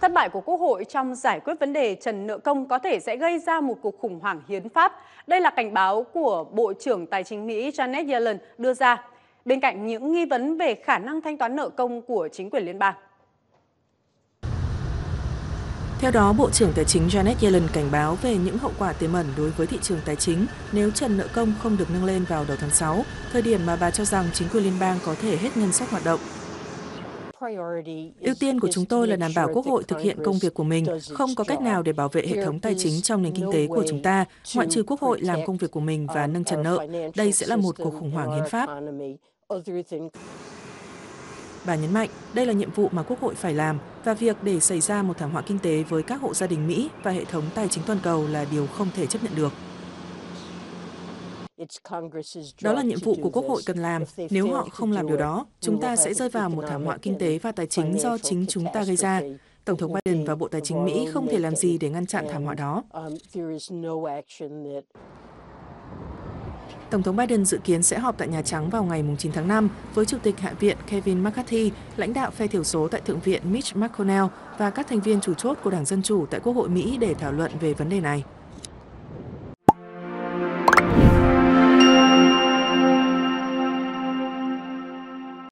Thất bại của Quốc hội trong giải quyết vấn đề trần nợ công có thể sẽ gây ra một cuộc khủng hoảng hiến pháp. Đây là cảnh báo của Bộ trưởng Tài chính Mỹ Janet Yellen đưa ra, bên cạnh những nghi vấn về khả năng thanh toán nợ công của chính quyền liên bang. Theo đó, Bộ trưởng Tài chính Janet Yellen cảnh báo về những hậu quả tiềm ẩn đối với thị trường tài chính nếu trần nợ công không được nâng lên vào đầu tháng 6, thời điểm mà bà cho rằng chính quyền liên bang có thể hết ngân sách hoạt động. Ưu tiên của chúng tôi là đảm bảo Quốc hội thực hiện công việc của mình, không có cách nào để bảo vệ hệ thống tài chính trong nền kinh tế của chúng ta, ngoại trừ Quốc hội làm công việc của mình và nâng trần nợ. Đây sẽ là một cuộc khủng hoảng hiến pháp. Bà nhấn mạnh, đây là nhiệm vụ mà Quốc hội phải làm và việc để xảy ra một thảm họa kinh tế với các hộ gia đình Mỹ và hệ thống tài chính toàn cầu là điều không thể chấp nhận được. Đó là nhiệm vụ của Quốc hội cần làm. Nếu họ không làm điều đó, chúng ta sẽ rơi vào một thảm họa kinh tế và tài chính do chính chúng ta gây ra. Tổng thống Biden và Bộ Tài chính Mỹ không thể làm gì để ngăn chặn thảm họa đó. Tổng thống Biden dự kiến sẽ họp tại Nhà Trắng vào ngày 9 tháng 5 với Chủ tịch Hạ viện Kevin McCarthy, lãnh đạo phe thiểu số tại Thượng viện Mitch McConnell và các thành viên chủ chốt của Đảng Dân Chủ tại Quốc hội Mỹ để thảo luận về vấn đề này.